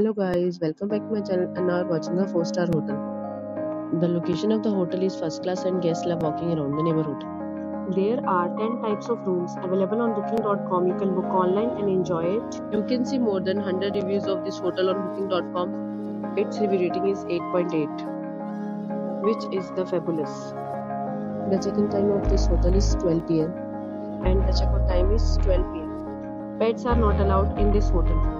Hello guys, welcome back to my channel and now watching a 4-star hotel. The location of the hotel is first class and guests love walking around the neighborhood. There are 10 types of rooms available on booking.com. You can book online and enjoy it. You can see more than 100 reviews of this hotel on booking.com. Its review rating is 8.8, which is the fabulous. The check-in time of this hotel is 12 pm and the check-out time is 12 pm. Pets are not allowed in this hotel.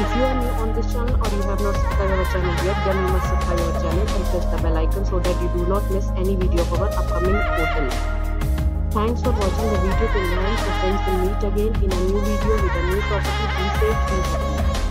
If you are new on this channel or you have not subscribed our channel yet, then you must subscribe our channel and press the bell icon so that you do not miss any video of our upcoming hotel. Thanks for watching the video till now. So friends will meet again in a new video with a new property. Be safe, be happy.